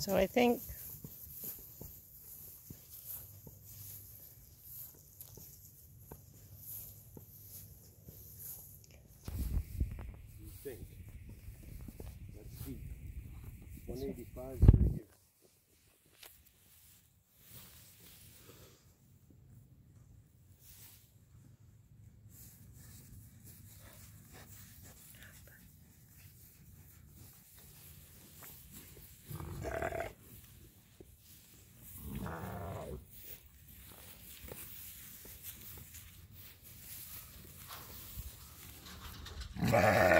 So I think think. Let's see. 185. Bye.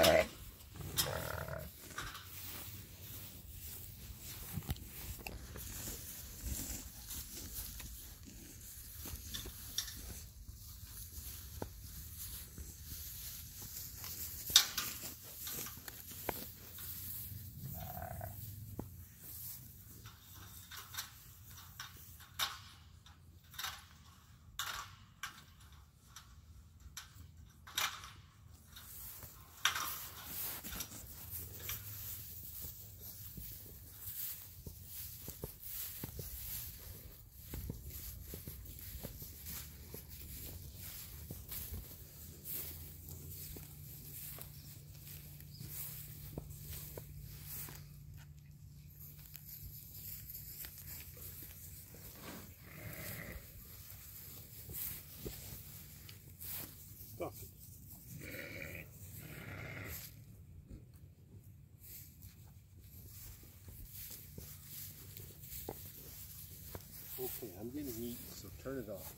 It. Okay, I'm getting heat, so turn it off.